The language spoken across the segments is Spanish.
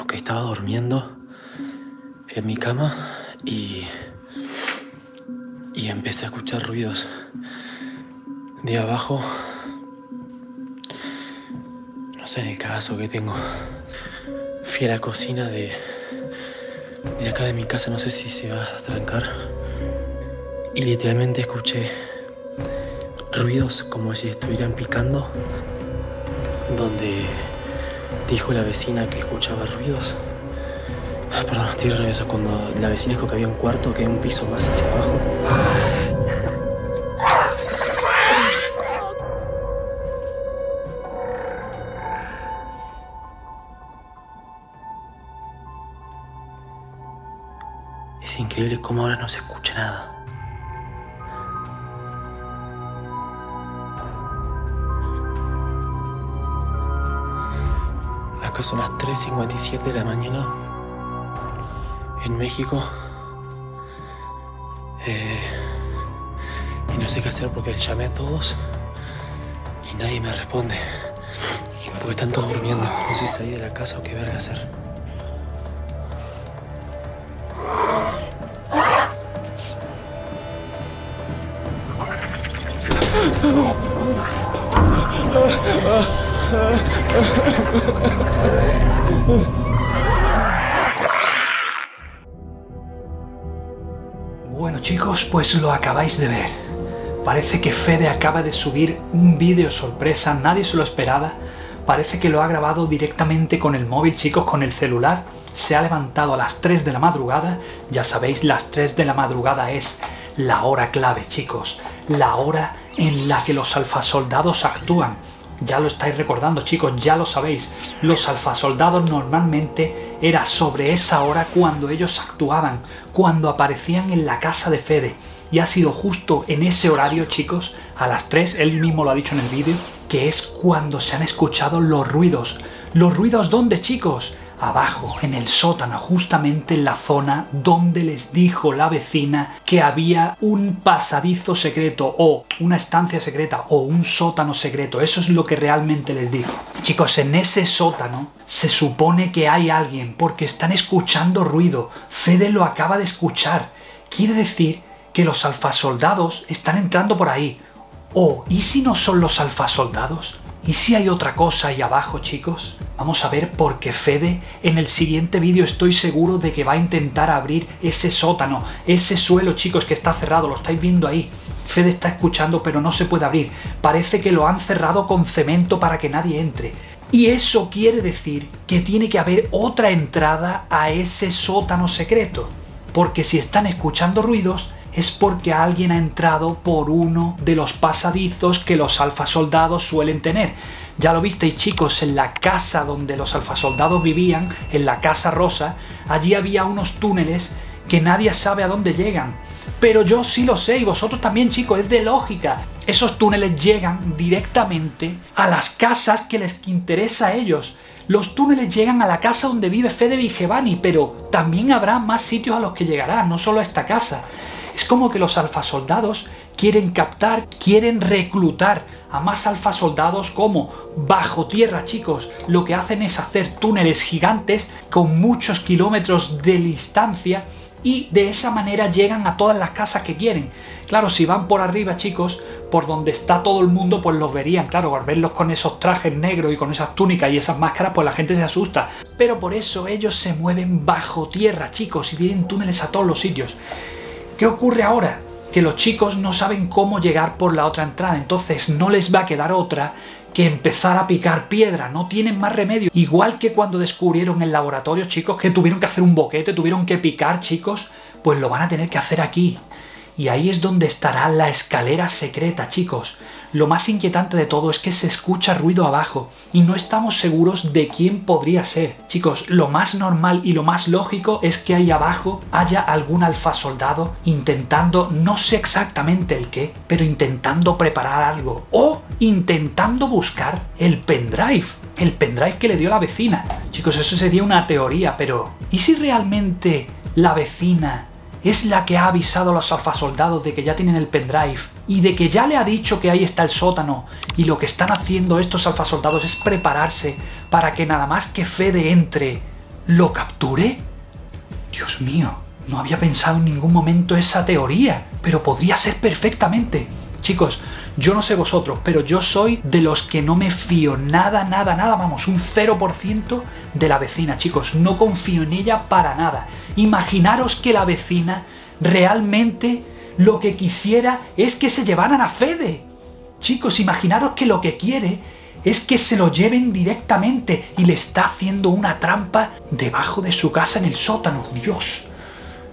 Ok, estaba durmiendo en mi cama y. y empecé a escuchar ruidos de abajo. No sé en el caso que tengo. Fui a la cocina de. de acá de mi casa, no sé si se va a trancar. Y literalmente escuché ruidos como si estuvieran picando. Donde dijo la vecina que escuchaba ruidos. Ah, perdón, estoy nervioso. Cuando la vecina dijo que había un cuarto, que hay un piso más hacia abajo. Es increíble cómo ahora no se escucha nada. Son las 3.57 de la mañana en México. Eh, y no sé qué hacer porque llamé a todos y nadie me responde. Porque están todos durmiendo. No sé si salir de la casa o qué verga hacer. Bueno chicos, pues lo acabáis de ver. Parece que Fede acaba de subir un vídeo sorpresa, nadie se lo esperaba. Parece que lo ha grabado directamente con el móvil, chicos, con el celular. Se ha levantado a las 3 de la madrugada. Ya sabéis, las 3 de la madrugada es la hora clave, chicos. La hora en la que los alfasoldados actúan. Ya lo estáis recordando, chicos, ya lo sabéis. Los alfasoldados normalmente era sobre esa hora cuando ellos actuaban, cuando aparecían en la casa de Fede. Y ha sido justo en ese horario, chicos, a las 3, él mismo lo ha dicho en el vídeo, que es cuando se han escuchado los ruidos. ¿Los ruidos dónde, chicos? Abajo, en el sótano, justamente en la zona donde les dijo la vecina que había un pasadizo secreto o una estancia secreta o un sótano secreto. Eso es lo que realmente les dijo. Chicos, en ese sótano se supone que hay alguien porque están escuchando ruido. Fede lo acaba de escuchar. Quiere decir que los alfasoldados están entrando por ahí. Oh, ¿y si no son los alfasoldados? ¿Y si hay otra cosa ahí abajo, chicos? Vamos a ver porque Fede en el siguiente vídeo estoy seguro de que va a intentar abrir ese sótano, ese suelo, chicos, que está cerrado, lo estáis viendo ahí. Fede está escuchando pero no se puede abrir. Parece que lo han cerrado con cemento para que nadie entre. Y eso quiere decir que tiene que haber otra entrada a ese sótano secreto. Porque si están escuchando ruidos, es porque alguien ha entrado por uno de los pasadizos que los alfasoldados suelen tener. Ya lo visteis chicos, en la casa donde los alfasoldados vivían, en la casa rosa, allí había unos túneles que nadie sabe a dónde llegan. Pero yo sí lo sé y vosotros también chicos, es de lógica. Esos túneles llegan directamente a las casas que les interesa a ellos. Los túneles llegan a la casa donde vive Fede Vigevani, pero también habrá más sitios a los que llegará, no solo a esta casa. Es como que los alfasoldados quieren captar, quieren reclutar a más alfasoldados como bajo tierra, chicos. Lo que hacen es hacer túneles gigantes con muchos kilómetros de distancia y de esa manera llegan a todas las casas que quieren. Claro, si van por arriba, chicos, por donde está todo el mundo, pues los verían. Claro, al verlos con esos trajes negros y con esas túnicas y esas máscaras, pues la gente se asusta. Pero por eso ellos se mueven bajo tierra, chicos, y tienen túneles a todos los sitios. ¿Qué ocurre ahora? Que los chicos no saben cómo llegar por la otra entrada, entonces no les va a quedar otra que empezar a picar piedra, no tienen más remedio. Igual que cuando descubrieron el laboratorio, chicos, que tuvieron que hacer un boquete, tuvieron que picar, chicos, pues lo van a tener que hacer aquí. Y ahí es donde estará la escalera secreta, chicos. Lo más inquietante de todo es que se escucha ruido abajo y no estamos seguros de quién podría ser. Chicos, lo más normal y lo más lógico es que ahí abajo haya algún alfa soldado intentando, no sé exactamente el qué, pero intentando preparar algo o intentando buscar el pendrive, el pendrive que le dio la vecina. Chicos, eso sería una teoría, pero ¿y si realmente la vecina es la que ha avisado a los alfasoldados de que ya tienen el pendrive y de que ya le ha dicho que ahí está el sótano y lo que están haciendo estos alfasoldados es prepararse para que nada más que Fede entre, ¿lo capture? Dios mío, no había pensado en ningún momento esa teoría, pero podría ser perfectamente. Chicos, yo no sé vosotros, pero yo soy de los que no me fío nada, nada, nada, vamos, un 0% de la vecina, chicos, no confío en ella para nada. Imaginaros que la vecina realmente lo que quisiera es que se llevaran a Fede. Chicos, imaginaros que lo que quiere es que se lo lleven directamente y le está haciendo una trampa debajo de su casa en el sótano. Dios,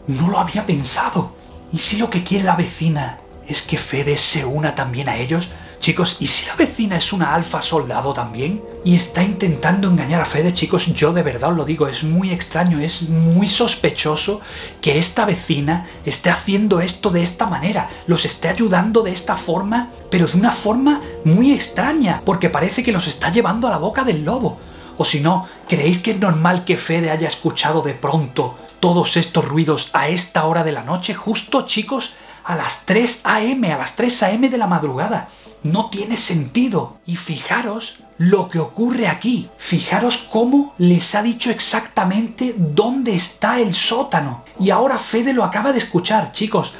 no lo había pensado. ¿Y si lo que quiere la vecina es que Fede se una también a ellos? Chicos, ¿y si la vecina es una alfa soldado también? Y está intentando engañar a Fede, chicos, yo de verdad os lo digo, es muy extraño, es muy sospechoso que esta vecina esté haciendo esto de esta manera, los esté ayudando de esta forma, pero de una forma muy extraña, porque parece que los está llevando a la boca del lobo. O si no, ¿creéis que es normal que Fede haya escuchado de pronto todos estos ruidos a esta hora de la noche? Justo, chicos, a las 3 a.m., a las 3 a.m. de la madrugada. No tiene sentido. Y fijaros lo que ocurre aquí. Fijaros cómo les ha dicho exactamente dónde está el sótano. Y ahora Fede lo acaba de escuchar, chicos.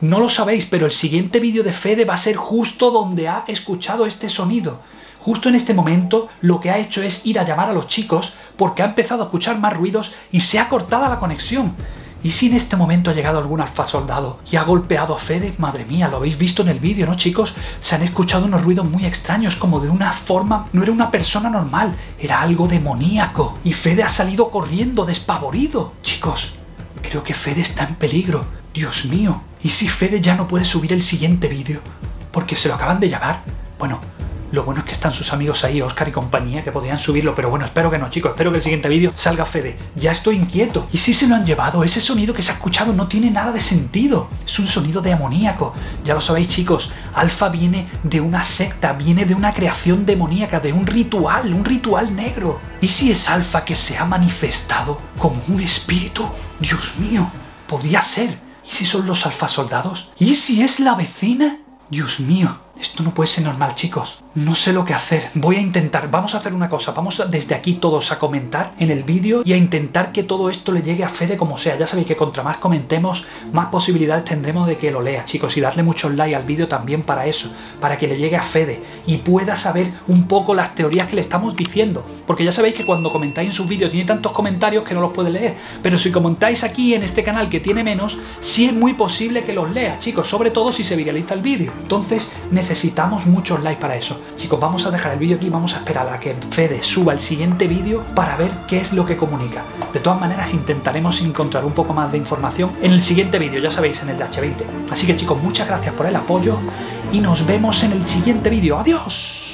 No lo sabéis, pero el siguiente vídeo de Fede va a ser justo donde ha escuchado este sonido. Justo en este momento lo que ha hecho es ir a llamar a los chicos porque ha empezado a escuchar más ruidos y se ha cortado la conexión. ¿Y si en este momento ha llegado algún alfa soldado y ha golpeado a Fede? Madre mía, lo habéis visto en el vídeo, ¿no chicos? Se han escuchado unos ruidos muy extraños, como de una forma... No era una persona normal, era algo demoníaco. Y Fede ha salido corriendo, despavorido. Chicos, creo que Fede está en peligro. Dios mío. ¿Y si Fede ya no puede subir el siguiente vídeo? Porque se lo acaban de llamar. Bueno, lo bueno es que están sus amigos ahí, Oscar y compañía, que podrían subirlo, pero bueno, espero que no, chicos. Espero que el siguiente vídeo salga Fede. Ya estoy inquieto. ¿Y si se lo han llevado? Ese sonido que se ha escuchado no tiene nada de sentido. Es un sonido demoníaco. Ya lo sabéis, chicos. Alfa viene de una secta, viene de una creación demoníaca, de un ritual, un ritual negro. ¿Y si es Alfa que se ha manifestado como un espíritu? Dios mío, podría ser. ¿Y si son los alfa soldados? ¿Y si es la vecina? Dios mío, esto no puede ser normal, chicos. No sé lo que hacer. Voy a intentar. Vamos a hacer una cosa. Vamos desde aquí todos a comentar en el vídeo y a intentar que todo esto le llegue a Fede como sea. Ya sabéis que contra más comentemos, más posibilidades tendremos de que lo lea, chicos. Y darle muchos like al vídeo también para eso. Para que le llegue a Fede y pueda saber un poco las teorías que le estamos diciendo. Porque ya sabéis que cuando comentáis en sus vídeos tiene tantos comentarios que no los puede leer. Pero si comentáis aquí en este canal que tiene menos, sí es muy posible que los lea, chicos. Sobre todo si se viraliza el vídeo. Entonces, necesitamos muchos likes para eso. Chicos, vamos a dejar el vídeo aquí, vamos a esperar a que Fede suba el siguiente vídeo para ver qué es lo que comunica. De todas maneras, intentaremos encontrar un poco más de información en el siguiente vídeo, ya sabéis, en el de H20. Así que chicos, muchas gracias por el apoyo y nos vemos en el siguiente vídeo. ¡Adiós!